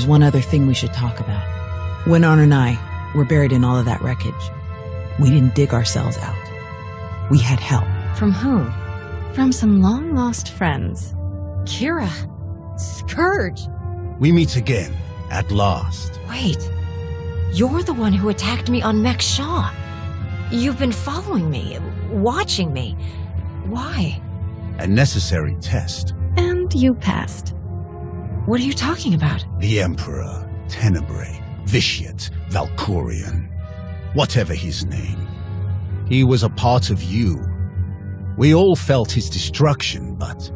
There's one other thing we should talk about. When Arn and I were buried in all of that wreckage, we didn't dig ourselves out. We had help. From who? From some long lost friends. Kira. Scourge. We meet again, at last. Wait. You're the one who attacked me on Mek-Sha. You've been following me, watching me. Why? A necessary test. And you passed. What are you talking about? The Emperor, Tenebrae, Vitiate, Valkorion, whatever his name. He was a part of you. We all felt his destruction, but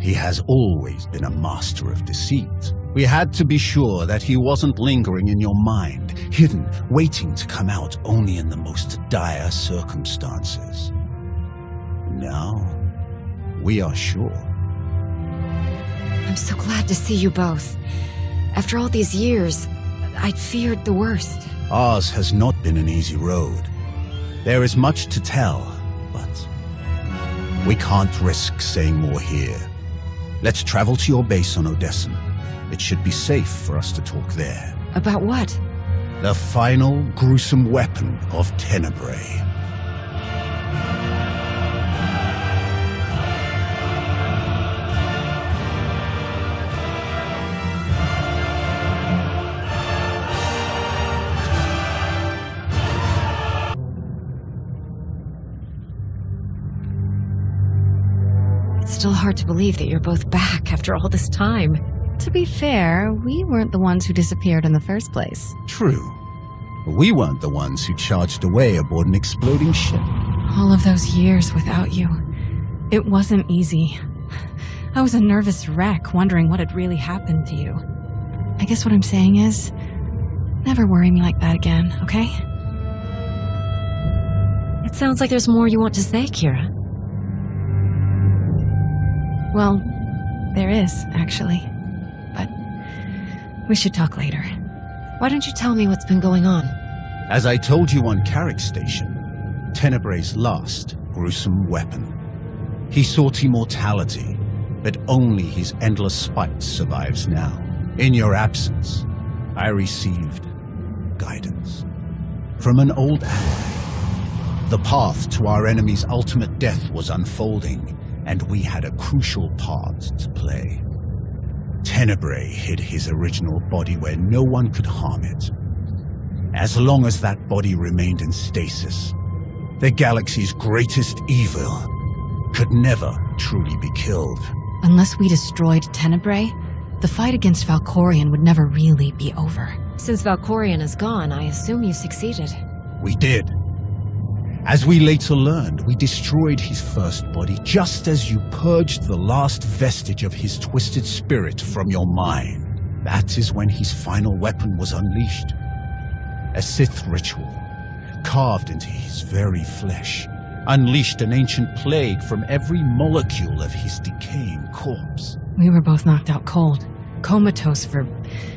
he has always been a master of deceit. We had to be sure that he wasn't lingering in your mind, hidden, waiting to come out only in the most dire circumstances. Now, we are sure. I'm so glad to see you both. After all these years, I'd feared the worst. Ours has not been an easy road. There is much to tell, but we can't risk saying more here. Let's travel to your base on Odessen. It should be safe for us to talk there. About what? The final gruesome weapon of Tenebrae. Still hard to believe that you're both back after all this time. To be fair, we weren't the ones who disappeared in the first place. True. We weren't the ones who charged away aboard an exploding ship. All of those years without you. It wasn't easy. I was a nervous wreck, wondering what had really happened to you. I guess what I'm saying is, never worry me like that again, okay? It sounds like there's more you want to say, Kira. Well, there is, actually. But we should talk later. Why don't you tell me what's been going on? As I told you on Carrick Station, Tenebrae's last gruesome weapon. He sought immortality, but only his endless spite survives now. In your absence, I received guidance from an old ally. The path to our enemy's ultimate death was unfolding, and we had a crucial part to play. Tenebrae hid his original body where no one could harm it. As long as that body remained in stasis, the galaxy's greatest evil could never truly be killed. Unless we destroyed Tenebrae, the fight against Valkorion would never really be over. Since Valkorion is gone, I assume you succeeded. We did. As we later learned, we destroyed his first body just as you purged the last vestige of his twisted spirit from your mind. That is when his final weapon was unleashed. A Sith ritual, carved into his very flesh, unleashed an ancient plague from every molecule of his decaying corpse. We were both knocked out cold, comatose for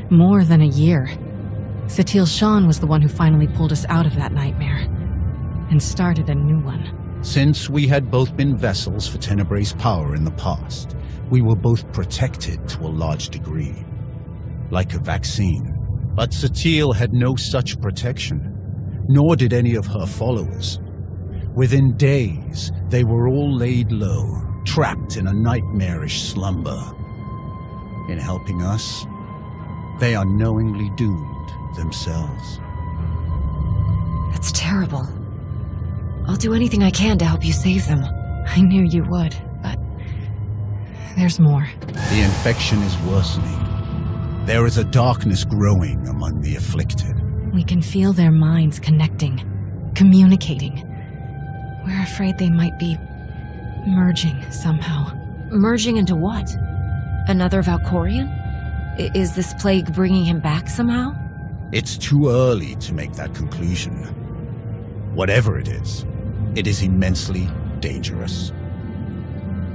more than a year. Satil Shan was the one who finally pulled us out of that nightmare and started a new one. Since we had both been vessels for Tenebrae's power in the past, we were both protected to a large degree. Like a vaccine. But Satil had no such protection, nor did any of her followers. Within days, they were all laid low, trapped in a nightmarish slumber. In helping us, they are knowingly doomed themselves. That's terrible. I'll do anything I can to help you save them. I knew you would, but there's more. The infection is worsening. There is a darkness growing among the afflicted. We can feel their minds connecting, communicating. We're afraid they might be merging somehow. Merging into what? Another Valkorion? I- is this plague bringing him back somehow? It's too early to make that conclusion. Whatever it is, it is immensely dangerous.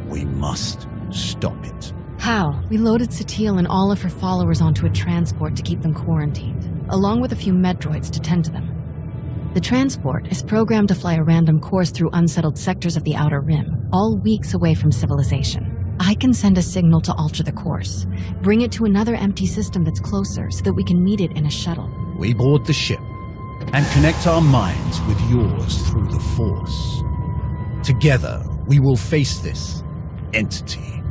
We must stop it. How? We loaded Satil and all of her followers onto a transport to keep them quarantined, along with a few medroids to tend to them. The transport is programmed to fly a random course through unsettled sectors of the Outer Rim, all weeks away from civilization. I can send a signal to alter the course, bring it to another empty system that's closer so that we can meet it in a shuttle. We board the ship and connect our minds with yours through the Force. Together, we will face this entity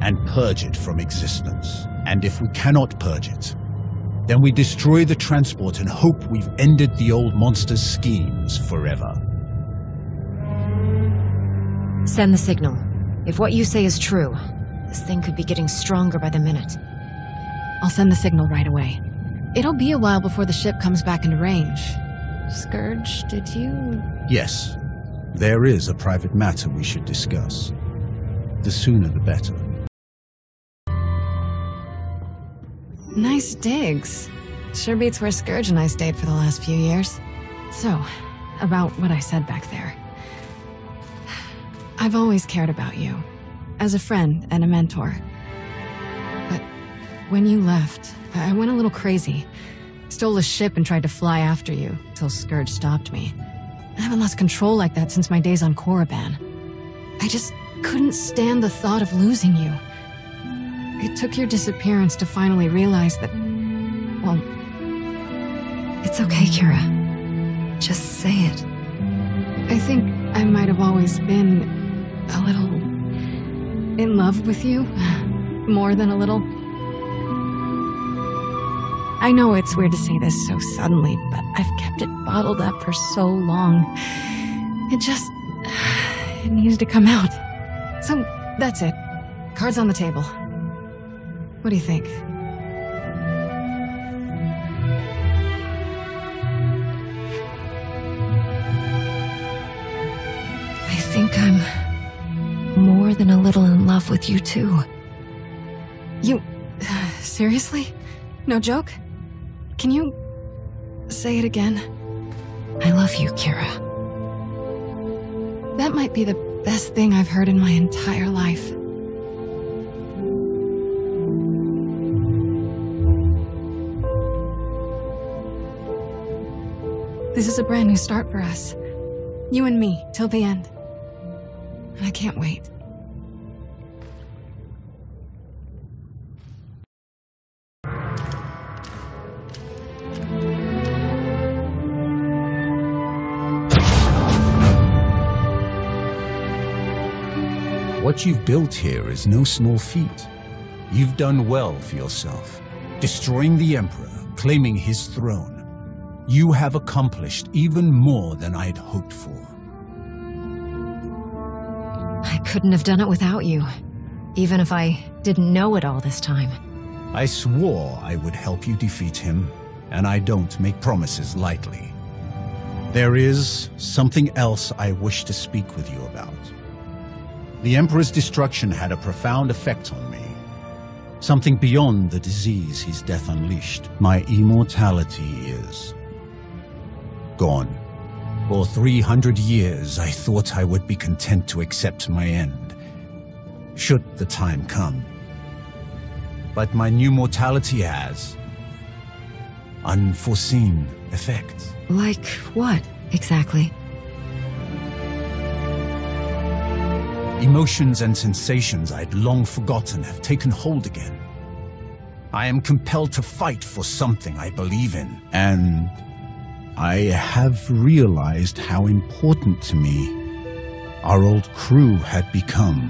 and purge it from existence. And if we cannot purge it, then we destroy the transport and hope we've ended the old monster's schemes forever. Send the signal. If what you say is true, this thing could be getting stronger by the minute. I'll send the signal right away. It'll be a while before the ship comes back into range. Scourge, did you? Yes, there is a private matter we should discuss. The sooner the better. Nice digs. Sure beats where Scourge and I stayed for the last few years. So, about what I said back there. I've always cared about you. As a friend and a mentor. But when you left, I went a little crazy. Stole a ship and tried to fly after you, till Scourge stopped me. I haven't lost control like that since my days on Korriban. I just couldn't stand the thought of losing you. It took your disappearance to finally realize that, well, It's okay, Kira. Just say it. I think I might have always been a little in love with you. More than a little. I know it's weird to say this so suddenly, but I've kept it bottled up for so long. It just. It needed to come out. So that's it. Cards on the table. What do you think? I think I'm more than a little in love with you, too. You. Seriously? No joke? Can you. say it again? I love you, Kira. That might be the best thing I've heard in my entire life. This is a brand new start for us. You and me, till the end. I can't wait. What you've built here is no small feat. You've done well for yourself, destroying the Emperor, claiming his throne. You have accomplished even more than I'd hoped for. I couldn't have done it without you. Even if I didn't know it all this time. I swore I would help you defeat him, and I don't make promises lightly. There is something else I wish to speak with you about. The Emperor's destruction had a profound effect on me. Something beyond the disease his death unleashed. My immortality is gone. For 300 years, I thought I would be content to accept my end, should the time come. But my new mortality has unforeseen effects. Like what, exactly? Emotions and sensations I had long forgotten have taken hold again. I am compelled to fight for something I believe in, and I have realized how important to me our old crew had become.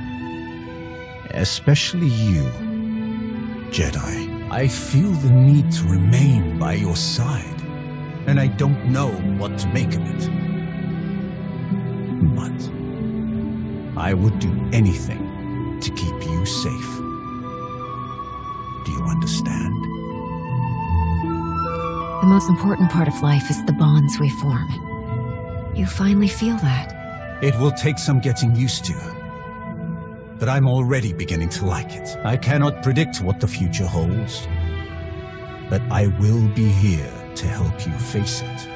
Especially you, Jedi. I feel the need to remain by your side, and I don't know what to make of it. I would do anything to keep you safe. Do you understand? The most important part of life is the bonds we form. You finally feel that. It will take some getting used to. But I'm already beginning to like it. I cannot predict what the future holds. But I will be here to help you face it.